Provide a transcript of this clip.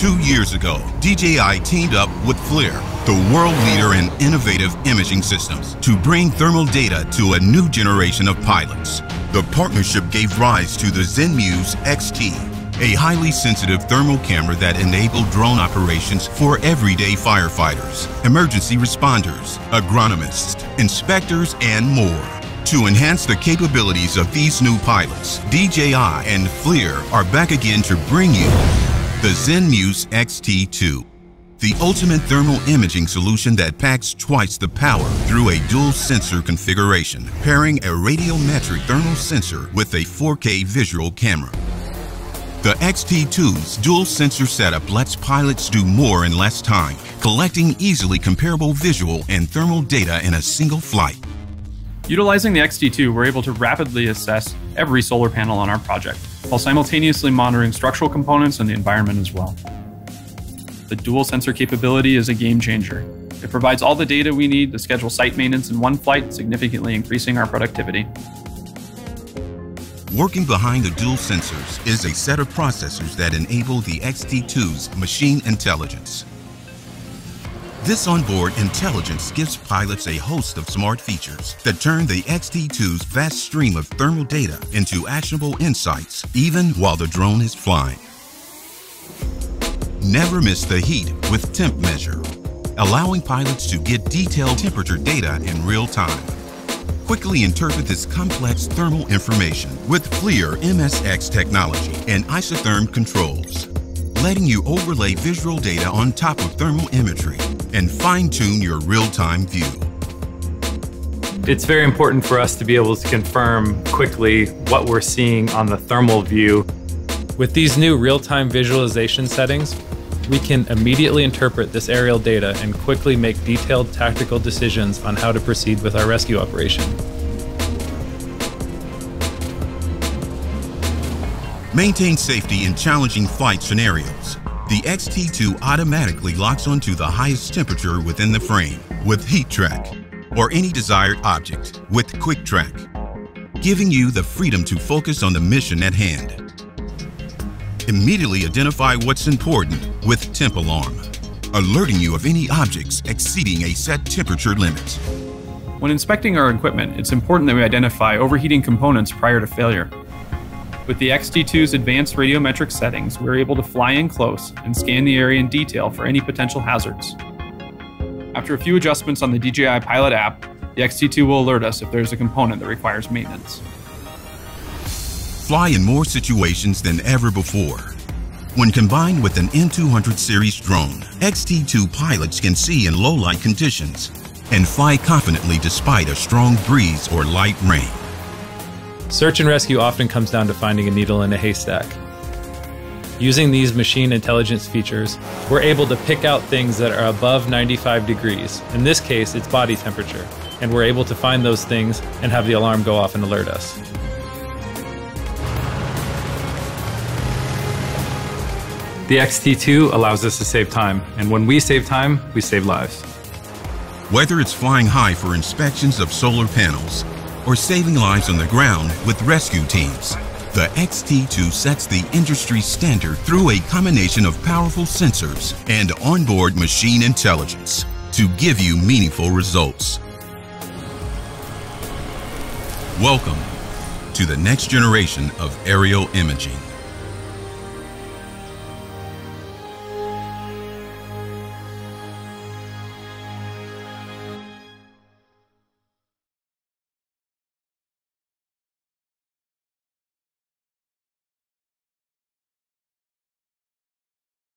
Two years ago, DJI teamed up with FLIR, the world leader in innovative imaging systems, to bring thermal data to a new generation of pilots. The partnership gave rise to the ZenMuse XT, a highly sensitive thermal camera that enabled drone operations for everyday firefighters, emergency responders, agronomists, inspectors, and more. To enhance the capabilities of these new pilots, DJI and FLIR are back again to bring you the ZenMuse XT2, the ultimate thermal imaging solution that packs twice the power through a dual sensor configuration, pairing a radiometric thermal sensor with a 4K visual camera. The XT2's dual sensor setup lets pilots do more in less time, collecting easily comparable visual and thermal data in a single flight. Utilizing the XT2, we're able to rapidly assess every solar panel on our project, while simultaneously monitoring structural components and the environment as well. The dual sensor capability is a game changer. It provides all the data we need to schedule site maintenance in one flight, significantly increasing our productivity. Working behind the dual sensors is a set of processors that enable the XT2's machine intelligence. This onboard intelligence gives pilots a host of smart features that turn the XT2's vast stream of thermal data into actionable insights even while the drone is flying. Never miss the heat with Temp Measure, allowing pilots to get detailed temperature data in real time. Quickly interpret this complex thermal information with FLIR MSX technology and isotherm controls, letting you overlay visual data on top of thermal imagery and fine-tune your real-time view. It's very important for us to be able to confirm quickly what we're seeing on the thermal view. With these new real-time visualization settings, we can immediately interpret this aerial data and quickly make detailed tactical decisions on how to proceed with our rescue operation. Maintain safety in challenging flight scenarios. The XT2 automatically locks onto the highest temperature within the frame with Heat Track or any desired object with Quick Track, giving you the freedom to focus on the mission at hand. Immediately identify what's important with Temp Alarm, alerting you of any objects exceeding a set temperature limit. When inspecting our equipment, it's important that we identify overheating components prior to failure. With the XT2's advanced radiometric settings, we're able to fly in close and scan the area in detail for any potential hazards. After a few adjustments on the DJI Pilot app, the XT2 will alert us if there's a component that requires maintenance fly in more situations than ever before. When combined with an M200 series drone, XT2 pilots can see in low light conditions and fly confidently despite a strong breeze or light rain. Search and rescue often comes down to finding a needle in a haystack. Using these machine intelligence features, we're able to pick out things that are above 95 degrees. In this case, it's body temperature. And we're able to find those things and have the alarm go off and alert us. The XT2 allows us to save time, and when we save time, we save lives. Whether it's flying high for inspections of solar panels or saving lives on the ground with rescue teams, the XT2 sets the industry standard through a combination of powerful sensors and onboard machine intelligence to give you meaningful results. Welcome to the next generation of aerial imaging.